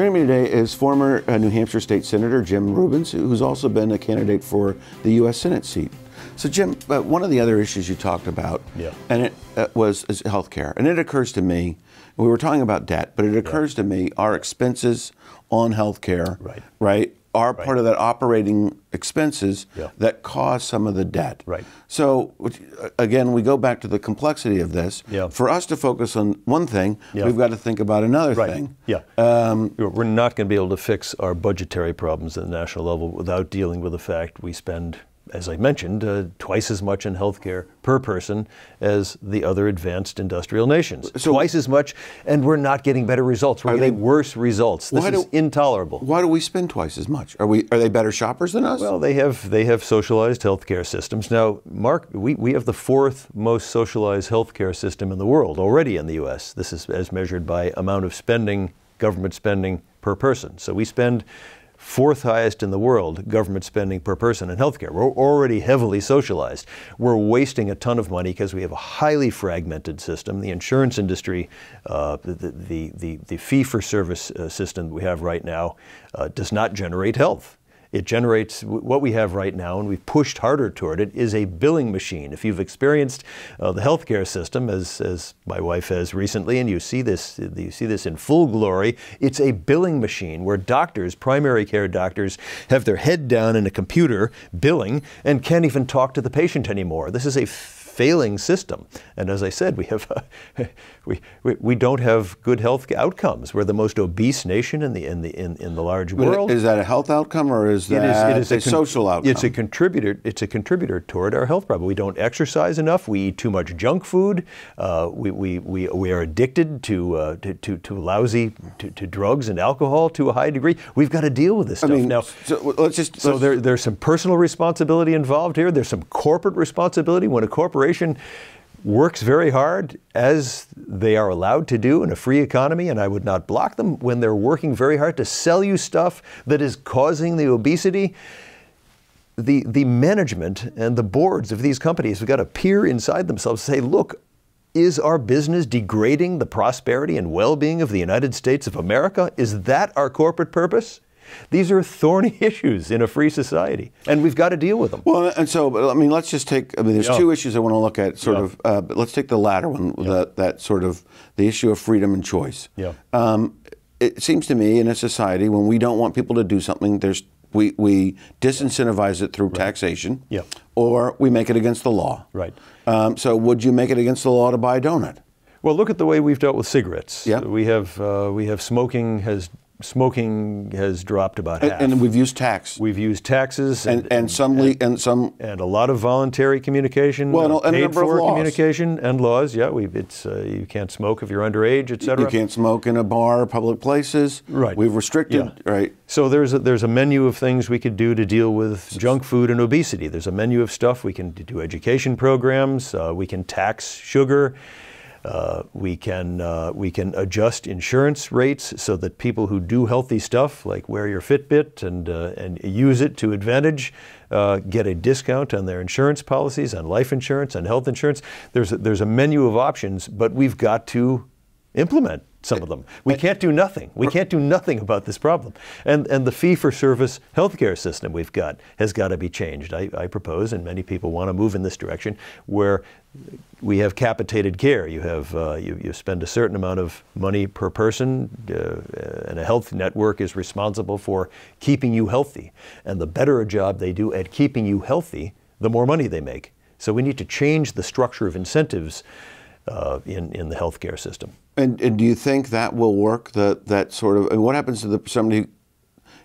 Joining me today is former uh, New Hampshire State Senator Jim Rubens, who's also been a candidate for the U.S. Senate seat. So, Jim, uh, one of the other issues you talked about, Yeah. and it uh, was is healthcare, and it occurs to me. We were talking about debt, but it occurs to me our expenses on healthcare, Right. right, are part of that operating expenses Yeah. that cause some of the debt. Right. So, which, again, we go back to the complexity of this. Yeah. For us to focus on one thing, Yeah. we've got to think about another Right. thing. Yeah. Um, We're not going to be able to fix our budgetary problems at the national level without dealing with the fact we spend, as I mentioned, uh, twice as much in healthcare per person as the other advanced industrial nations. So- twice as much, and we're not getting better results. We're getting they- worse results. This Why is do- intolerable. Why do we spend twice as much? Are we? Are they better shoppers than us? Well, they have they have socialized healthcare systems. Now, Mark, we, we have the fourth most socialized healthcare system in the world already in the U.S. This is as measured by amount of spending, government spending per person. So we spend fourth highest in the world government spending per person in healthcare. We're already heavily socialized. We're wasting a ton of money because we have a highly fragmented system. The insurance industry, uh, the, the, the, the fee for service uh, system we have right now, uh, does not generate health. It generates what we have right now, and we've pushed harder toward it, is a billing machine. If you've experienced uh, the healthcare system, as, as my wife has recently, and you see this, you see this in full glory, it's a billing machine where doctors, primary care doctors, have their head down in a computer billing and can't even talk to the patient anymore. This is a failing system. And as I said, we have we, we, we don't have good health outcomes. We're the most obese nation in the in the in, in the large world. Is that a health outcome or is that it is a, con- social outcome? It's a contributor. It's a contributor toward our health problem. We don't exercise enough. We eat too much junk food. Uh, we, we, we, we are addicted to, uh, to, to, to lousy to, to drugs and alcohol to a high degree. We've got to deal with this I stuff mean, now. so let's just So let's- there, there's some personal responsibility involved here. There's some corporate responsibility. When a corporation works very hard, as they are allowed to do in a free economy, and I would not block them when they're working very hard to sell you stuff that is causing the obesity. The, the management and the boards of these companies have got to peer inside themselves and say, look, is our business degrading the prosperity and well being of the United States of America? Is that our corporate purpose? These are thorny issues in a free society, and we've got to deal with them. Well, and so, I mean, let's just take. I mean, there's Yeah. two issues I want to look at. Sort Yeah. of, uh, but let's take the latter one. That that sort of the issue of freedom and choice. Yeah. Um, it seems to me in a society when we don't want people to do something, there's we we disincentivize it through taxation. Yeah. Or we make it against the law. Right. Um, so, would you make it against the law to buy a donut? Well, look at the way we've dealt with cigarettes. Yeah. We have uh, we have smoking has smoking has dropped about And, half. and we've used tax. we've used taxes and, and some le- and some and a lot of voluntary communication, Well, and uh, and paid for laws. communication and laws. Yeah, we it's uh, you can't smoke if you're underage, et cetera. you can't smoke in a bar, public places. Right. We've restricted. Yeah. Right. So there's a, there's a menu of things we could do to deal with junk food and obesity. There's a menu of stuff we can do education programs. Uh, we can tax sugar. Uh, we can uh, we can adjust insurance rates so that people who do healthy stuff, like wear your Fitbit and uh, and use it to advantage, uh, get a discount on their insurance policies, on life insurance, on health insurance. There's a, there's a menu of options, but we've got to implement some of them. We can't do nothing. We can't do nothing about this problem. And, and the fee for service healthcare system we've got has got to be changed. I, I propose, and many people want to move in this direction, where we have capitated care. You have uh, you, you spend a certain amount of money per person, uh, and a health network is responsible for keeping you healthy. And the better a job they do at keeping you healthy, the more money they make. So we need to change the structure of incentives uh, in in the healthcare system. And, and do you think that will work? That that sort of. And what happens to the somebody?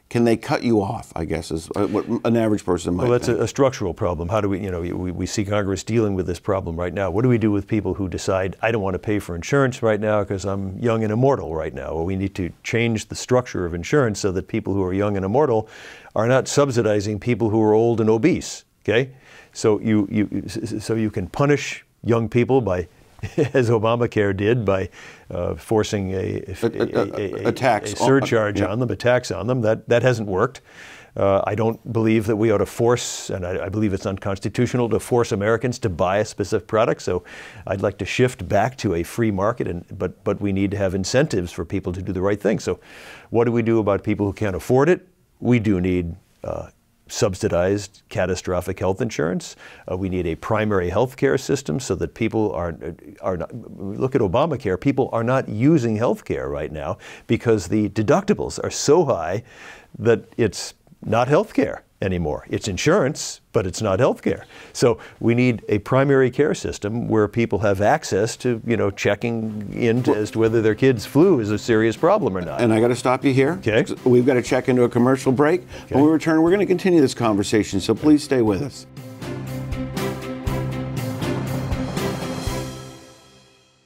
Can they cut you off? I guess is uh, what an average person might. Well, that's a, a structural problem. How do we, you know, we, we see Congress dealing with this problem right now. What do we do with people who decide, I don't want to pay for insurance right now because I'm young and immortal right now? Well, we need to change the structure of insurance so that people who are young and immortal are not subsidizing people who are old and obese. Okay? So you, you, so you can punish young people by as Obamacare did by uh, forcing a, A- a- a- a tax a on- surcharge yeah. on them, a tax on them. That, that hasn't worked. Uh, I don't believe that we ought to force, and I, I, believe it's unconstitutional to force Americans to buy a specific product. So I'd like to shift back to a free market, and, but, but we need to have incentives for people to do the right thing. So, what do we do about people who can't afford it? We do need uh, subsidized catastrophic health insurance. Uh, we need a primary health care system so that people are, are not, look at Obamacare, people are not using health care right now because the deductibles are so high that it's not health care anymore. It's insurance, but it's not health care. So we need a primary care system where people have access to, you know, checking in as to whether their kid's flu is a serious problem or not. And I got to stop you here. Okay. We've got to check into a commercial break. Okay. When we return, we're going to continue this conversation, so please stay with us.